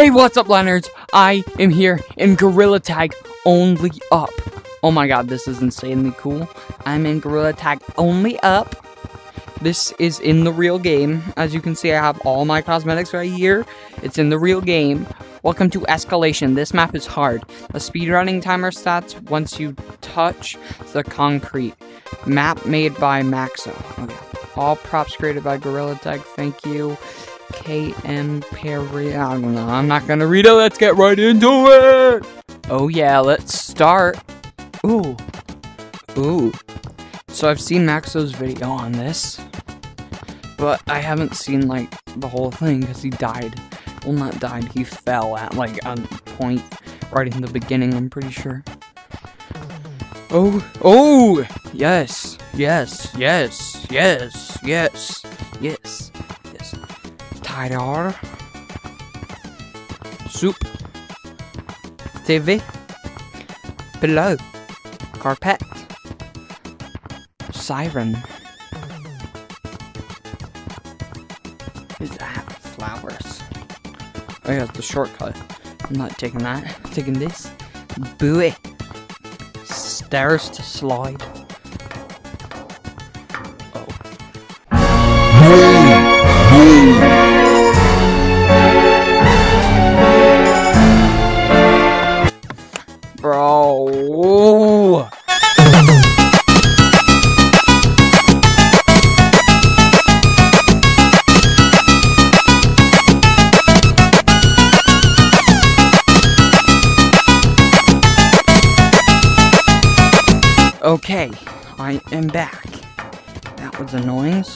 Hey, what's up, Leonards? I am here in Gorilla Tag Only Up. Oh my god, this is insanely cool. I'm in Gorilla Tag Only Up. This is in the real game. As you can see, I have all my cosmetics right here. It's in the real game. Welcome to Escalation. This map is hard. The speedrunning timer stats once you touch the concrete. Map made by Maxo. Okay. All props created by Gorilla Tag. Thank you. KM Perry. I don't know. I'm not gonna read it. Let's get right into it. Oh yeah, let's start. Ooh. Ooh. So I've seen Maxo's video on this, but I haven't seen like the whole thing because he died. Well, not died. He fell at like a point right in the beginning. I'm pretty sure. Oh, oh, yes, yes, yes, yes, yes, yes, yes. Tidar. Soup. TV. Pillow. Carpet. Siren. Is that flowers? Oh yeah, it's the shortcut. I'm not taking that. I'm taking this. Buoy. Stairs to slide.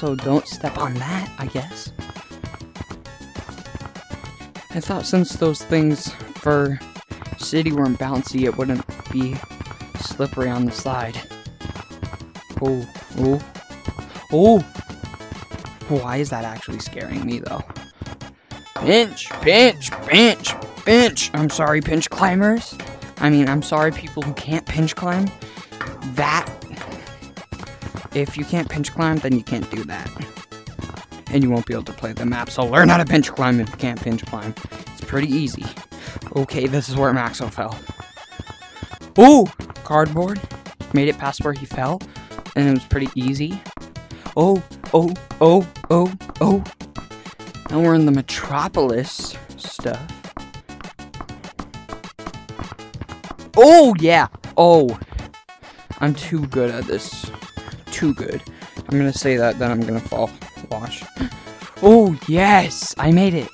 So don't step on that, I guess. I thought since those things for city weren't bouncy, it wouldn't be slippery on the slide. Oh, oh, oh! Why is that actually scaring me, though? Pinch, pinch, pinch, pinch! I'm sorry, pinch climbers. I mean, I'm sorry, people who can't pinch climb. That. If you can't pinch climb, then you can't do that. And you won't be able to play the map, so learn how to pinch climb if you can't pinch climb. It's pretty easy. Okay, this is where Maxo fell. Ooh! Cardboard. Made it past where he fell, and it was pretty easy. Oh, oh, oh, oh, oh. Now we're in the Metropolis stuff. Oh, yeah. Oh. I'm too good at this. Too good. I'm gonna say that, then I'm gonna fall. Watch. Oh, yes! I made it!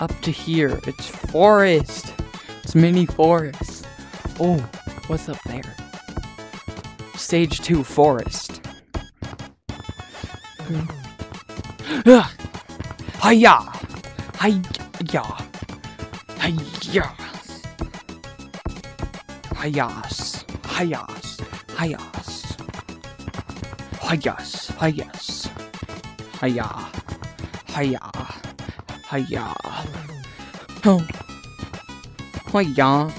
Up to here. It's forest! It's mini forest. Oh, what's up there? Stage 2 forest. Ah! Hiya! Hiya! Hiya! Hayas! Hayas! Hayas! Hayas! Hayas! Hiya! Hiya! Hiya! Oh! Hiya!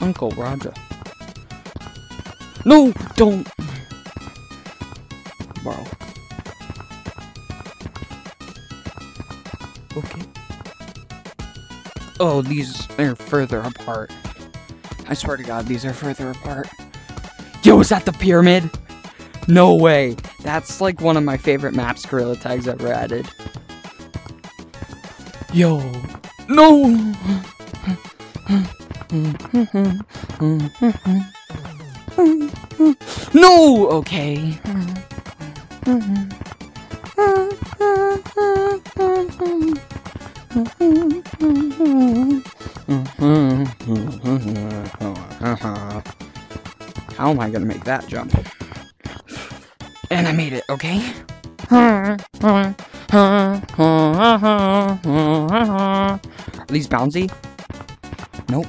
Uncle Roger. No! Don't! Bro. Okay. Oh, these are further apart. I swear to god, these are further apart. Is that the pyramid? No way. That's like one of my favorite maps Gorilla Tags ever added. Yo. No! No! Okay. Mm-hmm. How am I gonna make that jump? And I made it, okay? Are these bouncy? Nope.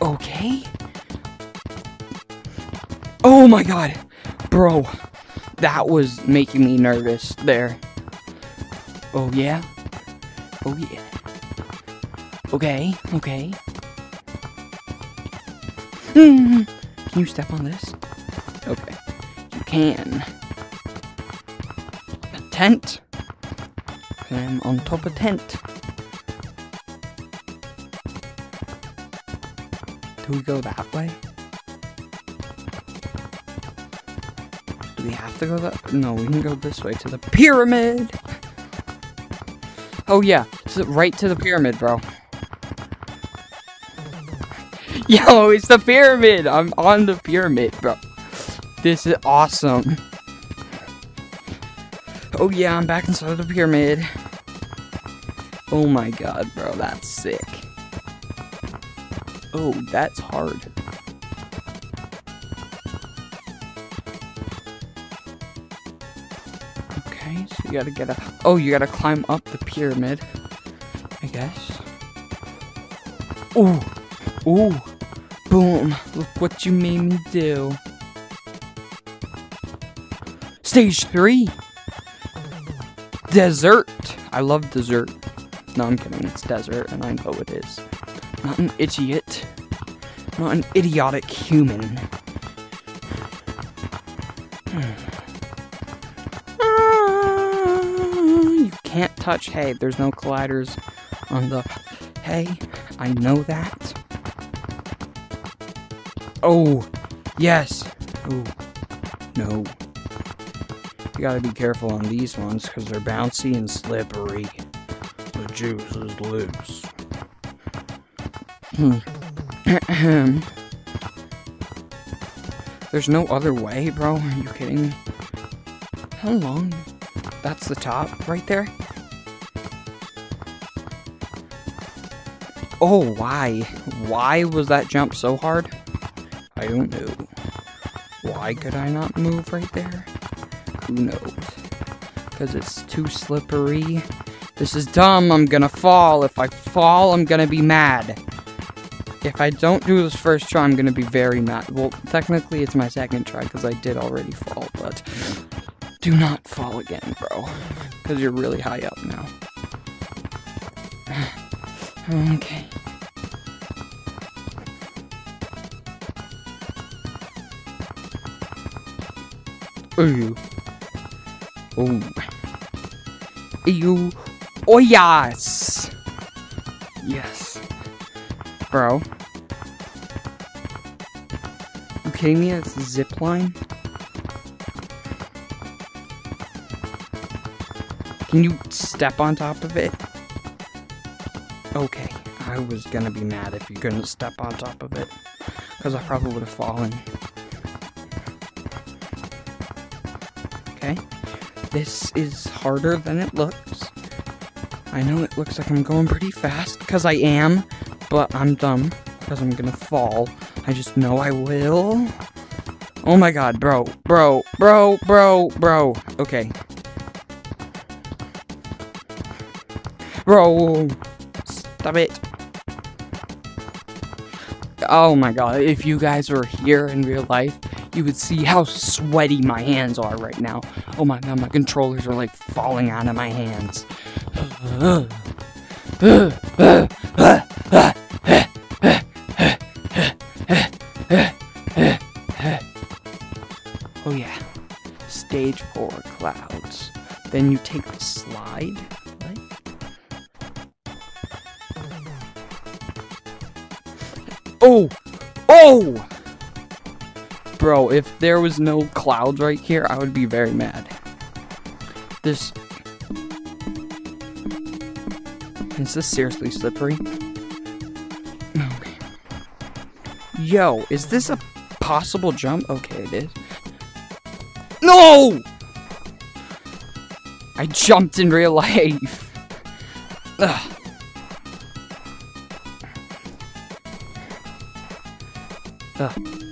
Okay. Oh my god. Bro, that was making me nervous there. Oh yeah? Oh yeah. Okay, okay. Can you step on this? Okay. You can. tent. I'm on top of tent. Do we go that way? Do we have to go that? No, we can go this way to the pyramid. Oh yeah, right to the pyramid, bro. Yo, it's the pyramid! I'm on the pyramid, bro. This is awesome. Oh yeah, I'm back inside the pyramid. Oh my god, bro, that's sick. Oh, that's hard. Okay, so you gotta get a- Oh, you gotta climb up the pyramid. I guess. Ooh! Ooh! Boom! Look what you made me do. Stage 3! Desert! I love dessert. No, I'm kidding. It's desert, and I know it is. Not an idiot. Not an idiotic human. You can't touch hay. There's no colliders on the hay. I know that. Oh, yes. Oh, no. You gotta be careful on these ones because they're bouncy and slippery. The juice is loose. Hmm. There's no other way, bro. Are you kidding me? How long? That's the top right there? Oh, why? Why was that jump so hard? I don't know. Why could I not move right there? Who knows? Because it's too slippery. This is dumb. I'm gonna fall. If I fall, I'm gonna be mad. If I don't do this first try, I'm gonna be very mad. Well, technically, it's my second try because I did already fall, but do not fall again, bro. Because you're really high up now. okay. Ooh. Ooh. Ew. Oh, yes. Yes. Bro. You kidding me? A zip line? Can you step on top of it? Okay. I was gonna be mad if you couldn't step on top of it. Because I probably would have fallen. This is harder than it looks. I know it looks like I'm going pretty fast, because I am, but I'm dumb, because I'm gonna fall. I just know I will. Oh my god, bro, bro, bro, bro, bro. Okay. Bro, stop it. Oh my god, if you guys were here in real life, you would see how sweaty my hands are right now. Oh my god, my controllers are like falling out of my hands. Oh yeah, stage four clouds. Then you take the slide. What? Oh! Oh! Bro, if there was no clouds right here, I would be very mad. This... Is this seriously slippery? Okay. Yo, is this a possible jump? Okay, it is. No! I jumped in real life. Ugh. Ugh.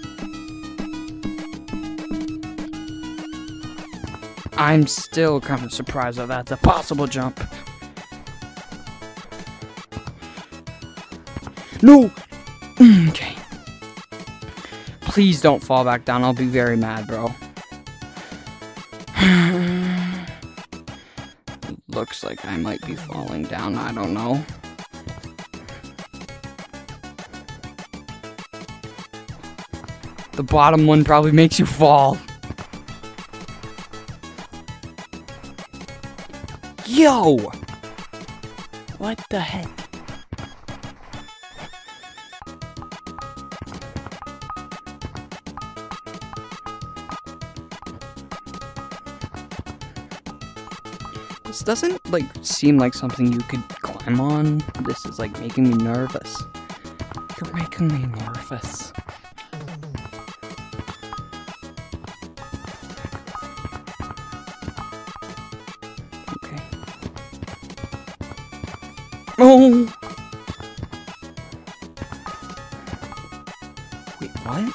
I'm still kind of surprised that that's a possible jump. No! okay. Please don't fall back down. I'll be very mad, bro. Looks like I might be falling down. I don't know. The bottom one probably makes you fall. Yo! What the heck? This doesn't, like, seem like something you could climb on. This is, like, making me nervous. You're making me nervous. Oh! Wait, what?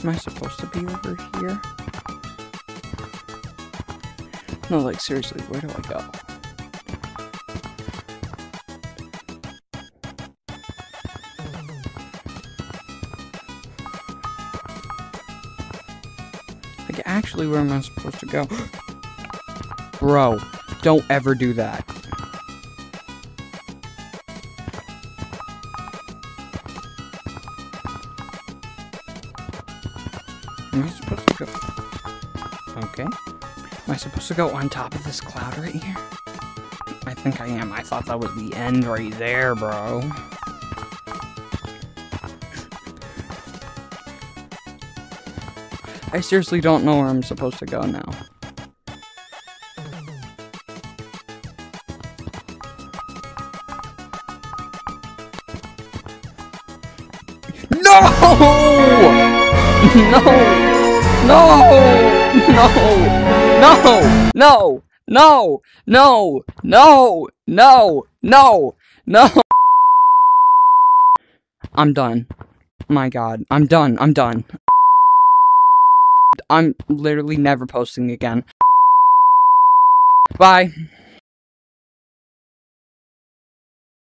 Am I supposed to be over here? No, like, seriously, where do I go? Actually, where am I supposed to go? Bro, don't ever do that. Am I supposed to go? Okay. Am I supposed to go on top of this cloud right here? I think I am. I thought that was the end right there, bro. I seriously don't know where I'm supposed to go now. No! No! No! No! No! No! No! No! No! No! No! I'm done. My god. I'm done. I'm done. I'm literally never posting again. Bye.